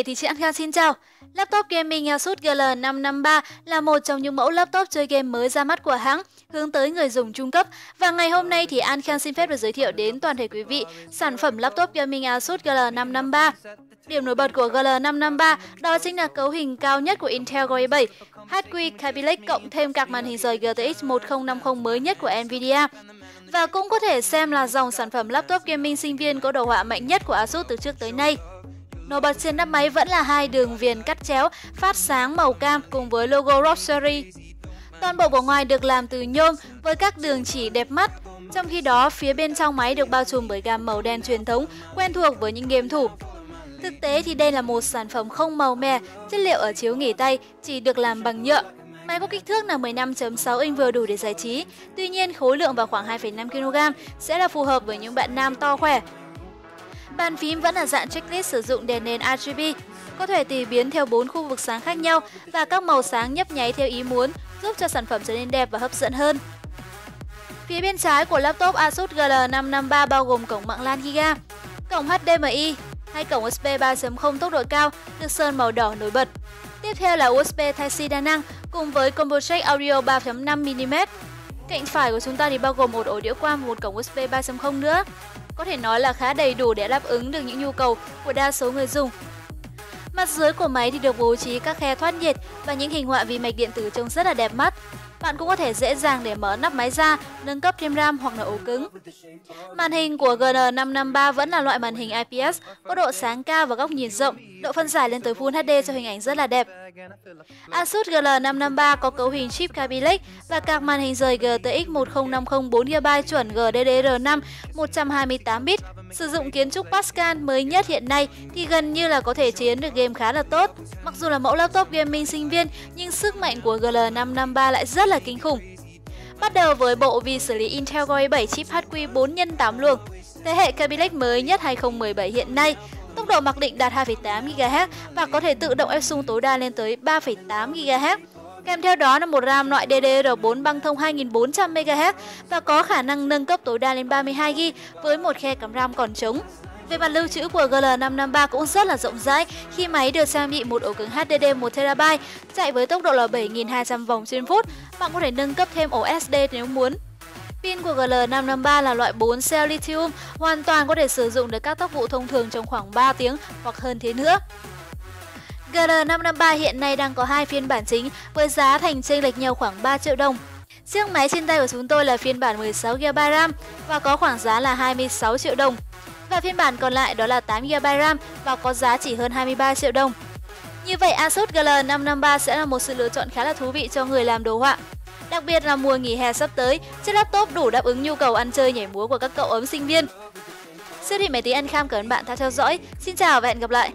mẹ thì chị An Khang xin chào. Laptop gaming Asus GL553 là một trong những mẫu laptop chơi game mới ra mắt của hãng, hướng tới người dùng trung cấp. Và ngày hôm nay thì An Khang xin phép được giới thiệu đến toàn thể quý vị sản phẩm laptop gaming Asus GL553. Điểm nổi bật của GL553 đó chính là cấu hình cao nhất của Intel Core i7, HQ Kaby Lake cộng thêm các màn hình rời GTX 1050 mới nhất của Nvidia và cũng có thể xem là dòng sản phẩm laptop gaming sinh viên có đồ họa mạnh nhất của Asus từ trước tới nay. Nổi bật trên nắp máy vẫn là hai đường viền cắt chéo phát sáng màu cam cùng với logo Rosary. Toàn bộ bộ ngoài được làm từ nhôm với các đường chỉ đẹp mắt, trong khi đó phía bên trong máy được bao trùm bởi gam màu đen truyền thống quen thuộc với những game thủ. Thực tế thì đây là một sản phẩm không màu mè, chất liệu ở chiếu nghỉ tay chỉ được làm bằng nhựa. Máy có kích thước là 15.6 inch vừa đủ để giải trí, tuy nhiên khối lượng vào khoảng 2,5 kg sẽ là phù hợp với những bạn nam to khỏe, Bàn phím vẫn là dạng checklist sử dụng đèn nền RGB, có thể tùy biến theo 4 khu vực sáng khác nhau và các màu sáng nhấp nháy theo ý muốn, giúp cho sản phẩm trở nên đẹp và hấp dẫn hơn. Phía bên trái của laptop Asus GL553 bao gồm cổng mạng LAN Giga, cổng HDMI hay cổng USB 3.0 tốc độ cao được sơn màu đỏ nổi bật. Tiếp theo là USB Type-C đa năng cùng với combo jack audio 3.5mm. Cạnh phải của chúng ta thì bao gồm một ổ đĩa quang và một cổng USB 3.0 nữa có thể nói là khá đầy đủ để đáp ứng được những nhu cầu của đa số người dùng. Mặt dưới của máy thì được bố trí các khe thoát nhiệt và những hình họa vi mạch điện tử trông rất là đẹp mắt. Bạn cũng có thể dễ dàng để mở nắp máy ra, nâng cấp thêm RAM hoặc là ổ cứng. Màn hình của GN553 vẫn là loại màn hình IPS, có độ sáng cao và góc nhìn rộng, độ phân giải lên tới Full HD cho hình ảnh rất là đẹp. Asus GL553 có cấu hình chip Kaby Lake và các màn hình rời GTX 1050 4GB chuẩn GDDR5 128 bit. Sử dụng kiến trúc Pascal mới nhất hiện nay thì gần như là có thể chiến được game khá là tốt. Mặc dù là mẫu laptop gaming sinh viên nhưng sức mạnh của GL553 lại rất là kinh khủng. Bắt đầu với bộ vi xử lý Intel Core i7 chip HQ 4 x 8 luồng. Thế hệ Kaby Lake mới nhất 2017 hiện nay Tốc độ mặc định đạt 2,8 GHz và có thể tự động ép xung tối đa lên tới 3,8 GHz. Kèm theo đó là một RAM loại DDR4 băng thông 2400 MHz và có khả năng nâng cấp tối đa lên 32 GB với một khe cắm RAM còn trống. Về mặt lưu trữ của GL553 cũng rất là rộng rãi khi máy được trang bị một ổ cứng HDD 1TB chạy với tốc độ là 7200 vòng trên phút. Bạn có thể nâng cấp thêm ổ SD nếu muốn. Pin của GL553 là loại 4 cell lithium, hoàn toàn có thể sử dụng được các tác vụ thông thường trong khoảng 3 tiếng hoặc hơn thế nữa. GL553 hiện nay đang có hai phiên bản chính với giá thành chênh lệch nhau khoảng 3 triệu đồng. Chiếc máy trên tay của chúng tôi là phiên bản 16GB RAM và có khoảng giá là 26 triệu đồng. Và phiên bản còn lại đó là 8GB RAM và có giá chỉ hơn 23 triệu đồng. Như vậy Asus GL553 sẽ là một sự lựa chọn khá là thú vị cho người làm đồ họa. Đặc biệt là mùa nghỉ hè sắp tới, chiếc laptop đủ đáp ứng nhu cầu ăn chơi nhảy múa của các cậu ấm sinh viên. Siêu thị máy tính ăn Kham cảm ơn bạn đã theo dõi. Xin chào và hẹn gặp lại!